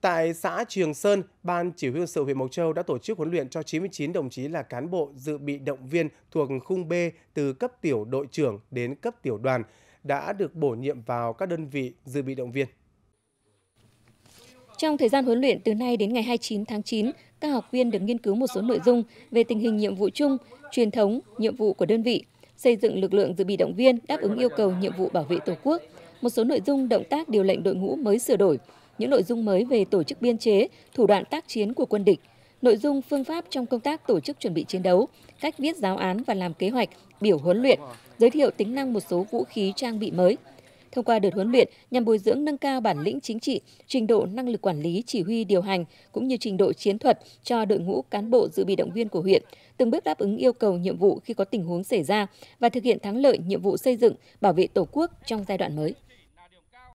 Tại xã Trường Sơn, Ban Chỉ huy quân sự huyện Mộc Châu đã tổ chức huấn luyện cho 99 đồng chí là cán bộ dự bị động viên thuộc khung B từ cấp tiểu đội trưởng đến cấp tiểu đoàn đã được bổ nhiệm vào các đơn vị dự bị động viên. Trong thời gian huấn luyện từ nay đến ngày 29 tháng 9, các học viên được nghiên cứu một số nội dung về tình hình nhiệm vụ chung, truyền thống, nhiệm vụ của đơn vị, xây dựng lực lượng dự bị động viên đáp ứng yêu cầu nhiệm vụ bảo vệ Tổ quốc, một số nội dung động tác điều lệnh đội ngũ mới sửa đổi, những nội dung mới về tổ chức biên chế, thủ đoạn tác chiến của quân địch, nội dung phương pháp trong công tác tổ chức chuẩn bị chiến đấu, cách viết giáo án và làm kế hoạch, biểu huấn luyện, giới thiệu tính năng một số vũ khí trang bị mới. Thông qua đợt huấn luyện nhằm bồi dưỡng nâng cao bản lĩnh chính trị, trình độ năng lực quản lý, chỉ huy điều hành cũng như trình độ chiến thuật cho đội ngũ cán bộ dự bị động viên của huyện, từng bước đáp ứng yêu cầu nhiệm vụ khi có tình huống xảy ra và thực hiện thắng lợi nhiệm vụ xây dựng, bảo vệ Tổ quốc trong giai đoạn mới.